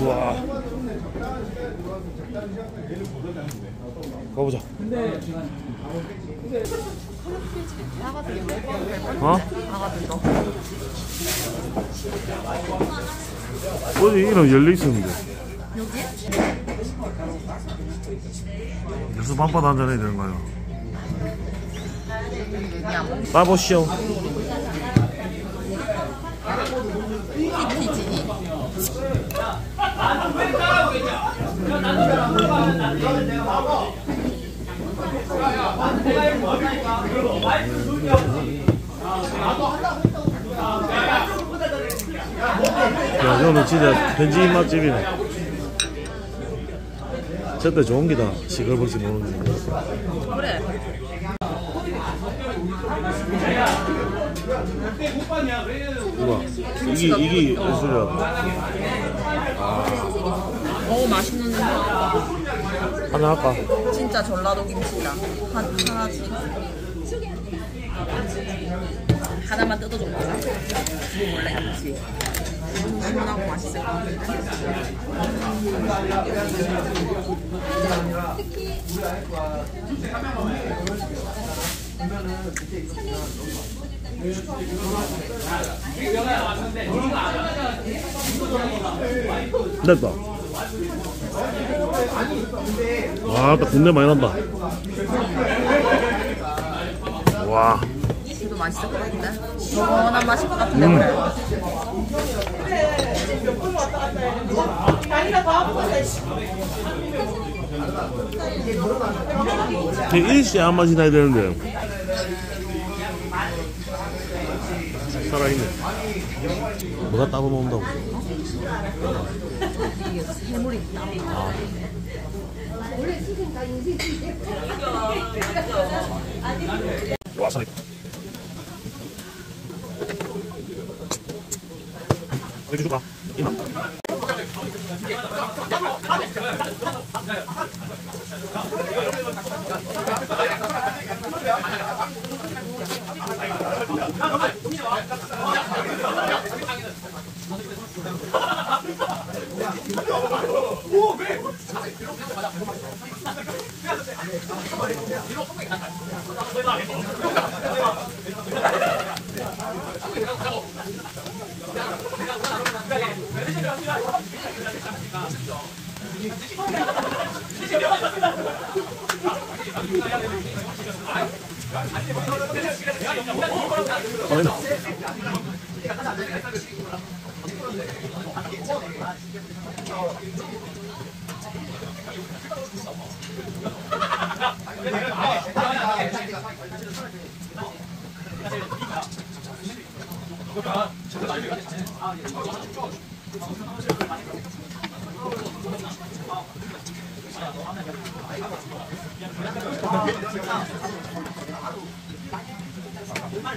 우와. 가보자. 어? 어디 이름 열려 있었는데. 여기? 무슨 밤바다 한잔 해야 되는? 야, 따보시오. 야, 이거는 진짜 현지인 맛집이네. 저때 좋은 기다. 시골버시 노는 거. 그래. 우와. 이게, 이게 예술이야. 어, 맛있는 냄새. 하나 할까? 진짜 전라도 김치다. 한, 하나씩. 하나만 뜯어줘 볼까? 먹어볼래? 그치? 시원하고 맛있을 것 같은데. 됐다. 와, 딱 군대 많이 난다. 와, 이도 맛있을 것 같은데? 시원한 맛일 것 같은데, 음. 그래. 그 일시에 한 맛이 나야 되는데. 살아있네. 뭐가 따로 놓는다고. 이게 해물이 있다. 와, 살아있다. 이렇게 줄까? 이마. 아니 다. 나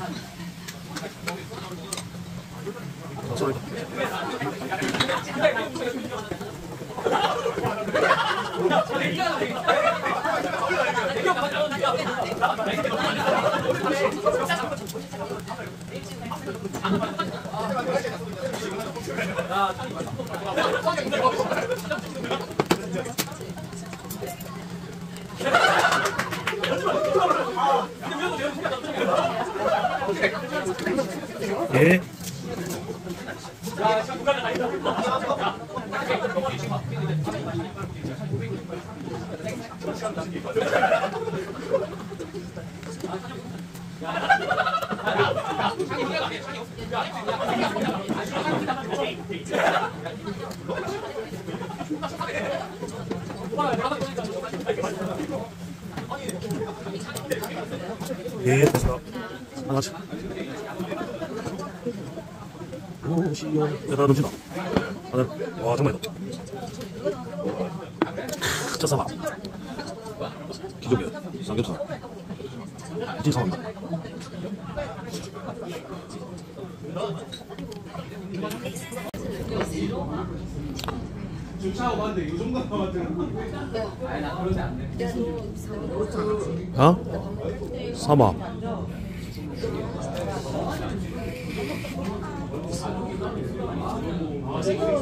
예? 예, 됐어. 하나씩. 오, 시원. 야, 나. 하나, 와, 정말 맛있다. 크, 짜사바. 기적이야. 삼겹살. 그러지 않네 어? 사마. 생겨.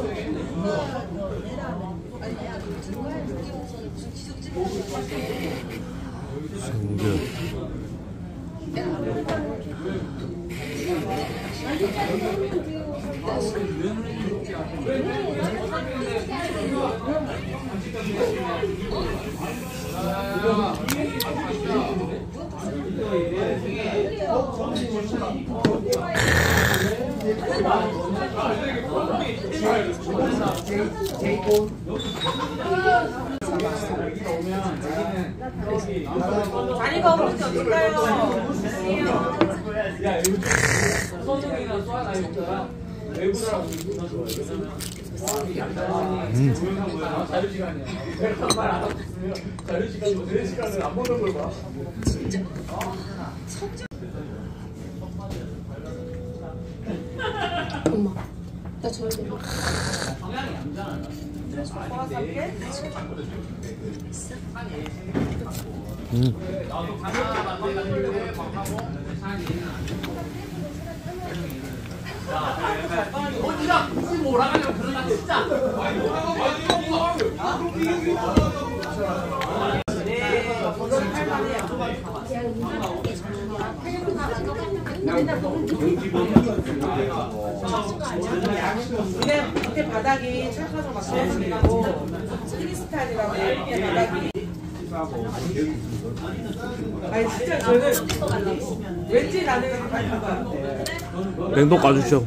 자리가 있으면 자유시간이고 내 시간을 안. 엄마, 나 저 녁 밑에, 밑에 바닥이 착화서 맞춰지고 크리스탈이라고 밑에 바닥이 아니 진짜 저는 왠지 나는 갈것 같아 냉동 까주시오.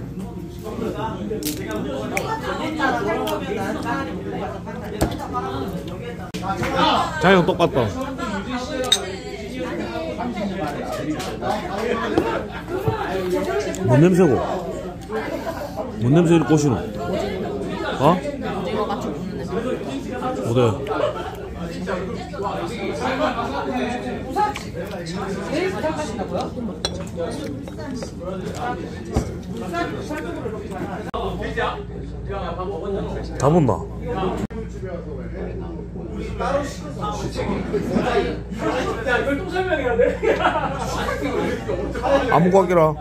자영 똑같다. 뭔 냄새고? 뭔 냄새를 꼬시노? 어? 오징어 같이 굽는 냄새. 어디? 부탁하신다고요? 다 못나? 아무 관계라.